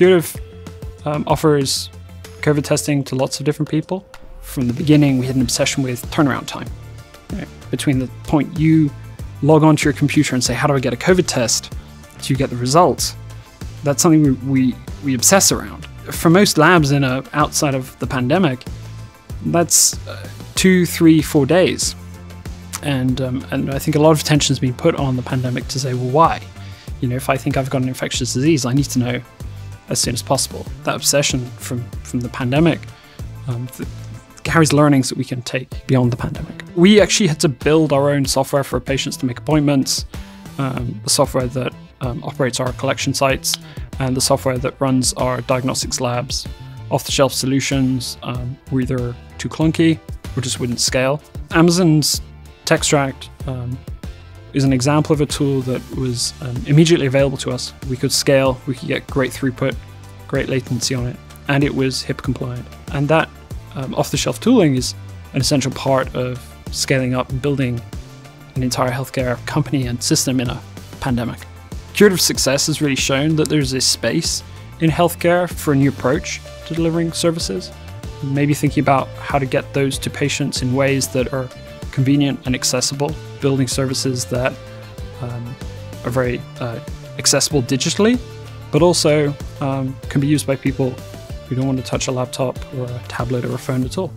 Curative um, offers COVID testing to lots of different people. From the beginning, we had an obsession with turnaround time. Right? Between the point you log onto your computer and say, How do I get a COVID test? to get the results, that's something we, we, we obsess around. For most labs in a, outside of the pandemic, that's uh, two, three, four days. And, um, and I think a lot of attention has been put on the pandemic to say, well, why? You know, if I think I've got an infectious disease, I need to know as soon as possible. That obsession from, from the pandemic um, carries learnings that we can take beyond the pandemic. We actually had to build our own software for patients to make appointments, um, the software that um, operates our collection sites, and the software that runs our diagnostics labs. Off the shelf solutions um, were either too clunky or just wouldn't scale. Amazon's Textract is an example of a tool that was um, immediately available to us. We could scale, we could get great throughput, great latency on it, and it was HIPAA compliant. And that um, off the shelf tooling is an essential part of scaling up and building an entire healthcare company and system in a pandemic. Curative success has really shown that there's a space in healthcare for a new approach to delivering services. Maybe thinking about how to get those to patients in ways that are convenient and accessible, building services that um, are very uh, accessible digitally, but also um, can be used by people who don't want to touch a laptop or a tablet or a phone at all.